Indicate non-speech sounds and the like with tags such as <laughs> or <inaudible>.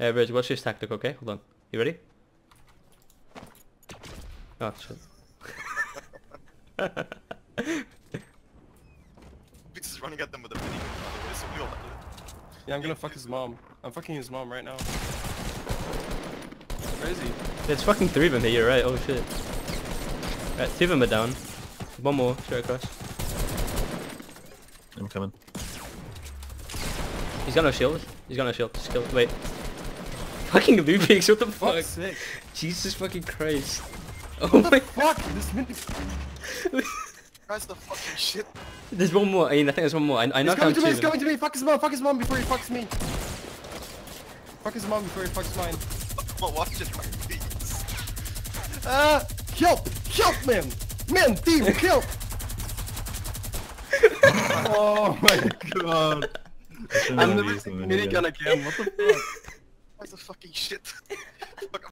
Uh, Ridge, watch this tactic, okay? Hold on. You ready? Oh, shit. He's just running at them with a mini. gun, by the way, so we all. Yeah, I'm gonna fuck his mom. I'm fucking his mom right now. Where is he? There's fucking three of them here, you're right. Oh shit. Right, two of them are down. One more, straight across. I'm coming. He's got no shield. He's got no shield. Just kill. Wait. Fucking Lupix, what the fuck? Fuck's sake. Jesus fucking Christ. Oh my. Fuck! <laughs> This mini- Guys, the fucking shit. There's one more. I mean, I think there's one more. I, I He's knocked coming to me, two. he's coming to me! Fuck his mom, fuck his mom before he fucks me! Fuck his mom before he fucks mine. Well, watch it, please. Ah! Help! Help, man! Man, team, <laughs> help! <laughs> oh my god! I shouldn't I'm never used the taking minigun. minigun again, what the fuck? That's a fucking shit. <laughs> Fuck,